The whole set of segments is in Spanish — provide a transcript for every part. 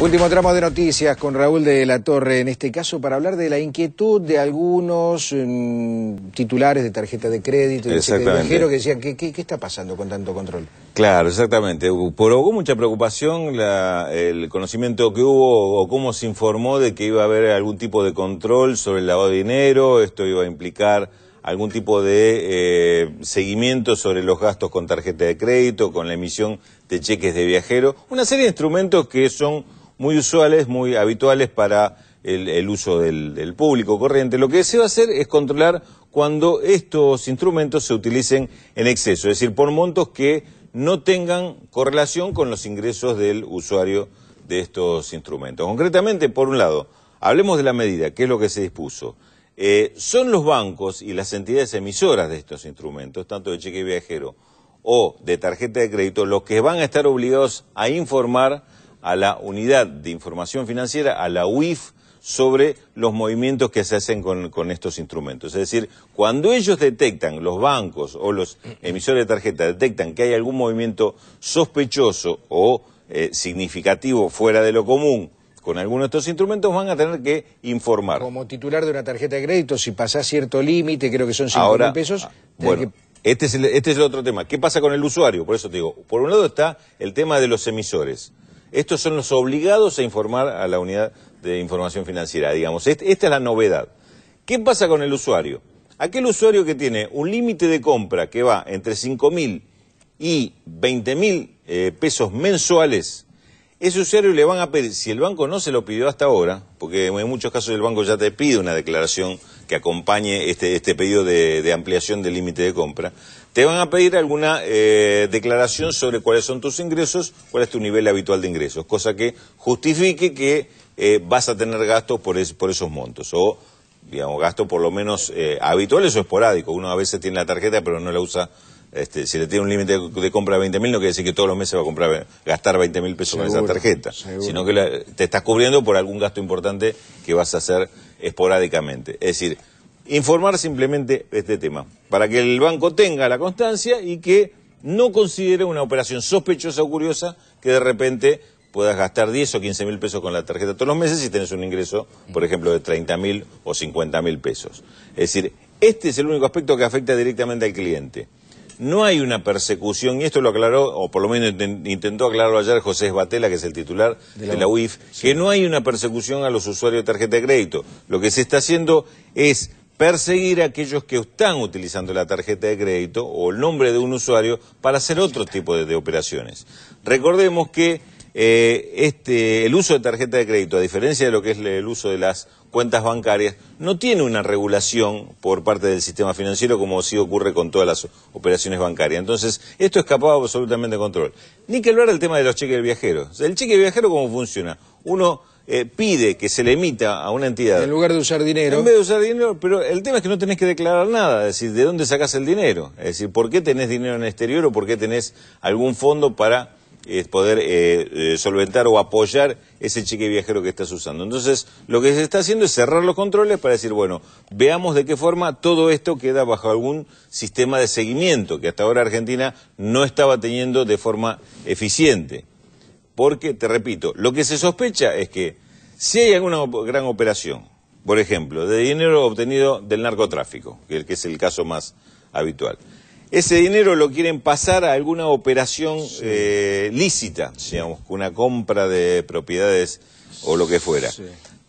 Último tramo de noticias con Raúl de la Torre, en este caso para hablar de la inquietud de algunos mm, titulares de tarjeta de crédito y de Exactamente. viajero que decían, ¿qué, qué, qué está pasando con tanto control? Claro, exactamente. Provocó mucha preocupación la- el conocimiento que hubo o cómo se informó de que iba a haber algún tipo de control sobre el lavado de dinero, esto iba a implicar algún tipo de eh, seguimiento sobre los gastos con tarjeta de crédito, con la emisión de cheques de viajero, una serie de instrumentos que son muy usuales, muy habituales para el, uso del, del público corriente. Lo que se va a hacer es controlar cuando estos instrumentos se utilicen en exceso, es decir, por montos que no tengan correlación con los ingresos del usuario de estos instrumentos. Concretamente, por un lado, hablemos de la medida, que es lo que se dispuso. Eh, son los bancos y las entidades emisoras de estos instrumentos, tanto de cheque viajero o de tarjeta de crédito, los que van a estar obligados a informar a la unidad de información financiera, a la UIF, sobre los movimientos que se hacen con, con estos instrumentos. Es decir, cuando ellos detectan, los bancos o los emisores de tarjeta detectan que hay algún movimiento sospechoso o eh, significativo fuera de lo común con alguno de estos instrumentos, van a tener que informar. Como titular de una tarjeta de crédito, si pasás cierto límite, creo que son 5 Ahora, mil pesos, ah, bueno, que- este es, el, este es el otro tema. ¿Qué pasa con el usuario? Por eso te digo, por un lado está el tema de los emisores. Estos son los obligados a informar a la unidad de información financiera, digamos. Esta es la novedad. ¿Qué pasa con el usuario? Aquel usuario que tiene un límite de compra que va entre 5 mil y 20 mil eh, pesos mensuales, ese usuario le van a pedir, si el banco no se lo pidió hasta ahora, porque en muchos casos el banco ya te pide una declaración que acompañe este, este pedido de, de ampliación del límite de compra, te van a pedir alguna eh, declaración sobre cuáles son tus ingresos, cuál es tu nivel habitual de ingresos, cosa que justifique que eh, vas a tener gastos por, es- por esos montos, o digamos, gastos por lo menos eh, habituales o esporádicos. Uno a veces tiene la tarjeta pero no la usa este, si le tiene un límite de, de compra de 20 mil, no quiere decir que todos los meses va a comprar, gastar 20 mil pesos con esa tarjeta, seguro. sino que la- te estás cubriendo por algún gasto importante que vas a hacer esporádicamente. Es decir, informar simplemente este tema, para que el banco tenga la constancia y que no considere una operación sospechosa o curiosa que de repente puedas gastar 10 o 15 mil pesos con la tarjeta todos los meses y tenés un ingreso, por ejemplo, de 30 mil o 50 mil pesos. Es decir, este es el único aspecto que afecta directamente al cliente. No hay una persecución, y esto lo aclaró, o por lo menos inten- intentó aclararlo ayer José Esbatela, que es el titular de la, UIF, que no hay una persecución a los usuarios de tarjeta de crédito. Lo que se está haciendo es perseguir a aquellos que están utilizando la tarjeta de crédito o el nombre de un usuario para hacer otro tipo de, de operaciones. Recordemos que eh, este, el uso de tarjeta de crédito, a diferencia de lo que es el uso de las cuentas bancarias, no tiene una regulación por parte del sistema financiero como sí ocurre con todas las operaciones bancarias. Entonces, esto escapaba absolutamente de control. Ni que hablar del tema de los cheques del viajero. O sea, el cheque del viajero, ¿cómo funciona? Uno eh, pide que se le emita a una entidad en lugar de usar dinero, en vez de usar dinero, pero el tema es que no tenés que declarar nada, es decir, ¿de dónde sacás el dinero? Es decir, ¿por qué tenés dinero en el exterior o por qué tenés algún fondo para eh, poder eh, eh, solventar o apoyar ese cheque viajero que estás usando? Entonces, lo que se está haciendo es cerrar los controles para decir, bueno, veamos de qué forma todo esto queda bajo algún sistema de seguimiento que hasta ahora Argentina no estaba teniendo de forma eficiente. Porque, te repito, lo que se sospecha es que si hay alguna gran operación, por ejemplo, de dinero obtenido del narcotráfico, que es el caso más habitual, ese dinero lo quieren pasar a alguna operación eh, lícita, digamos, una compra de propiedades o lo que fuera. Sí.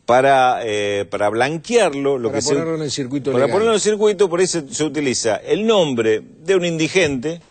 Para, eh, para blanquearlo, lo Para que se- ponerlo en el circuito para legal. ponerlo en el circuito, por ahí se, se utiliza el nombre de un indigente,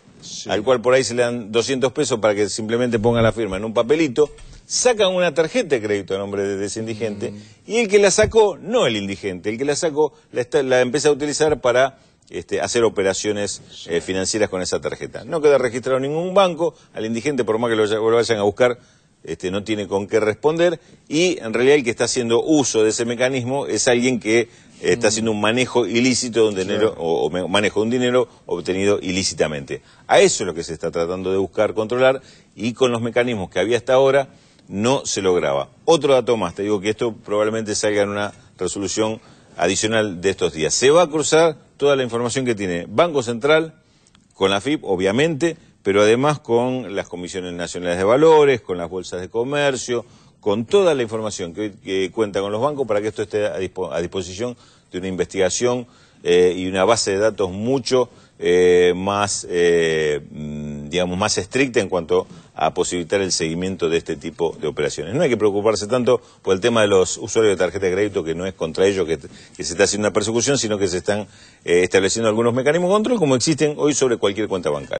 al cual por ahí se le dan 200 pesos para que simplemente ponga la firma en un papelito, sacan una tarjeta de crédito a nombre de, ese indigente, y el que la sacó, no el indigente, el que la sacó la, está- la empieza a utilizar para este, hacer operaciones eh, financieras con esa tarjeta. No queda registrado en ningún banco, al indigente, por más que lo, vaya- lo vayan a buscar, este, no tiene con qué responder y en realidad el que está haciendo uso de ese mecanismo es alguien que eh, está haciendo un manejo ilícito de un dinero o, o manejo de un dinero obtenido ilícitamente. A eso es lo que se está tratando de buscar controlar y con los mecanismos que había hasta ahora no se lograba. Otro dato más, te digo que esto probablemente salga en una resolución adicional de estos días. Se va a cruzar toda la información que tiene Banco Central, con la FIP, obviamente, pero además con las comisiones nacionales de valores, con las bolsas de comercio, con toda la información que, cuenta con los bancos para que esto esté a, disposición de una investigación eh, y una base de datos mucho eh, más, eh, digamos, más estricta en cuanto a posibilitar el seguimiento de este tipo de operaciones. No hay que preocuparse tanto por el tema de los usuarios de tarjeta de crédito, que no es contra ellos que, se está haciendo una persecución, sino que se están estableciendo algunos mecanismos de control como existen hoy sobre cualquier cuenta bancaria.